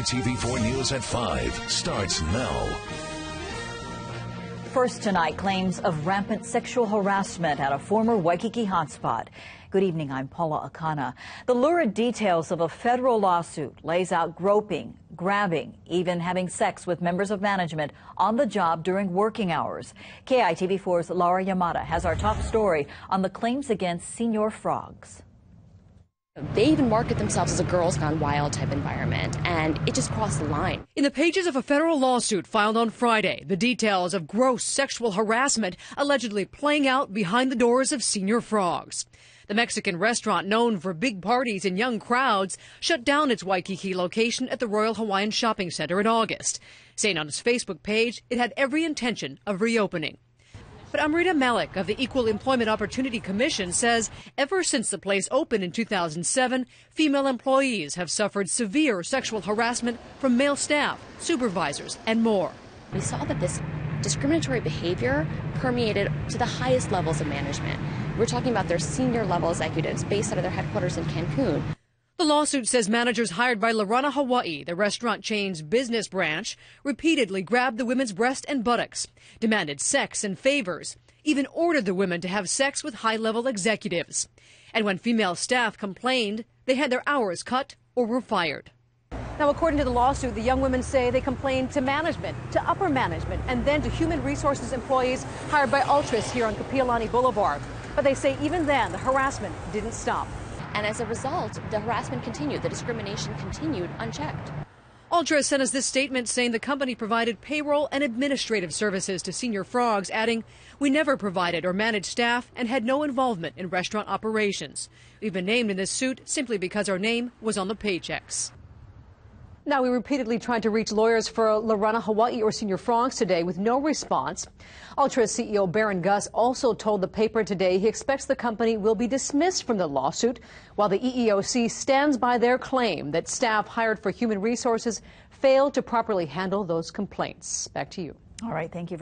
KITV4 News at 5 starts now. First tonight, claims of rampant sexual harassment at a former Waikiki hotspot. Good evening, I'm Paula Akana. The lurid details of a federal lawsuit lays out groping, grabbing, even having sex with members of management on the job during working hours. KITV4's Laura Yamada has our top story on the claims against Senor Frogs. They even market themselves as a girls gone wild type environment, and it just crossed the line. In the pages of a federal lawsuit filed on Friday, the details of gross sexual harassment allegedly playing out behind the doors of Senor Frogs. The Mexican restaurant known for big parties and young crowds shut down its Waikiki location at the Royal Hawaiian Shopping Center in August, saying on its Facebook page it had every intention of reopening. But Amrita Malik of the Equal Employment Opportunity Commission says ever since the place opened in 2007, female employees have suffered severe sexual harassment from male staff, supervisors, and more. We saw that this discriminatory behavior permeated to the highest levels of management. We're talking about their senior level executives based out of their headquarters in Cancun. The lawsuit says managers hired by Lorana Hawaii, the restaurant chain's business branch, repeatedly grabbed the women's breast and buttocks, demanded sex and favors, even ordered the women to have sex with high level executives. And when female staff complained, they had their hours cut or were fired. Now, according to the lawsuit, the young women say they complained to management, to upper management, and then to human resources employees hired by Altres here on Kapiolani Boulevard. But they say even then, the harassment didn't stop. And as a result, the harassment continued, the discrimination continued unchecked. Altres sent us this statement saying the company provided payroll and administrative services to senor frogs, adding, We never provided or managed staff and had no involvement in restaurant operations. We've been named in this suit simply because our name was on the paychecks. Now, we repeatedly tried to reach lawyers for Lorana Hawaii or Senor Frogs today with no response. Altres CEO Baron Gus also told the paper today he expects the company will be dismissed from the lawsuit, while the EEOC stands by their claim that staff hired for human resources failed to properly handle those complaints. Back to you. All right, thank you.